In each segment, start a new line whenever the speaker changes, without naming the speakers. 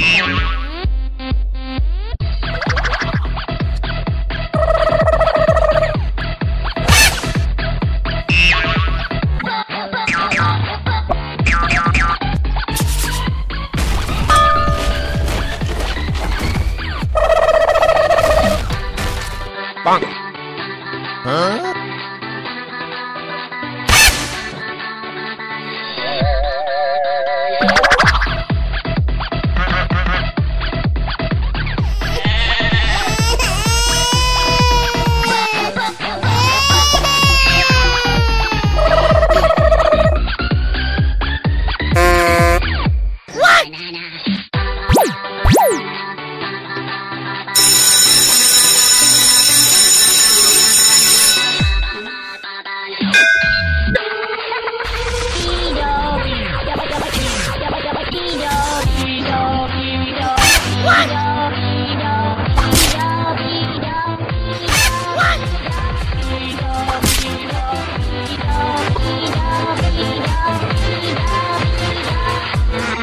Bye.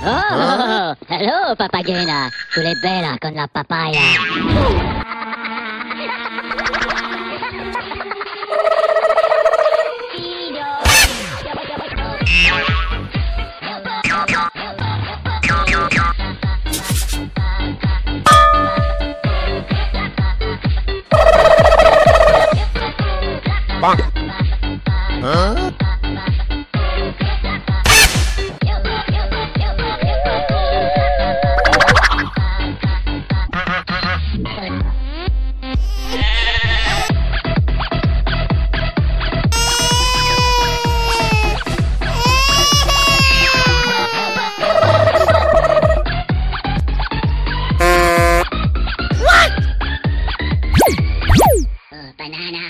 Oh, hello, papagena. Tu l'hai bella con la papaya.
Huh? banana.